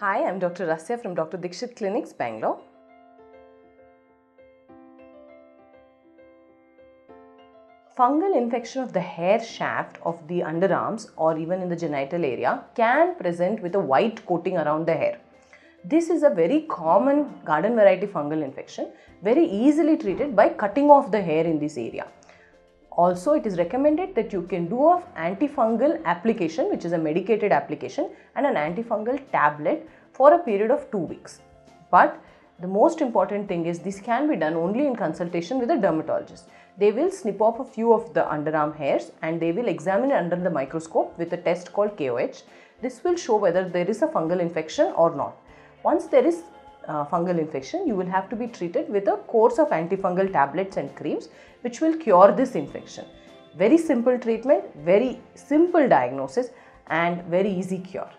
Hi, I'm Dr. Rasya from Dr. Dixit Clinics, Bangalore. Fungal infection of the hair shaft of the underarms or even in the genital area can present with a white coating around the hair. This is a very common garden variety fungal infection, very easily treated by cutting off the hair in this area. Also, it is recommended that you can do a antifungal application, which is a medicated application, and an antifungal tablet for a period of two weeks. But the most important thing is this can be done only in consultation with a dermatologist. They will snip off a few of the underarm hairs and they will examine it under the microscope with a test called KOH. This will show whether there is a fungal infection or not. Once there is uh, fungal infection, you will have to be treated with a course of antifungal tablets and creams which will cure this infection. Very simple treatment, very simple diagnosis and very easy cure.